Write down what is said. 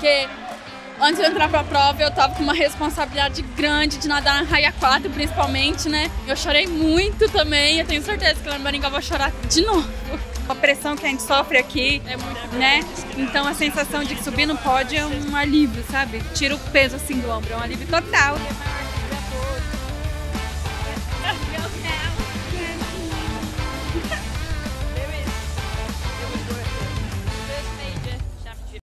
porque Antes de entrar para a prova, eu tava com uma responsabilidade grande de nadar na raia 4, principalmente, né? Eu chorei muito também. Eu tenho certeza que lá em Maringá eu vou chorar de novo. A pressão que a gente sofre aqui, é muito, né? Então a sensação de subir no pódio é um alívio, sabe? Tira o peso assim do ombro, é um alívio total.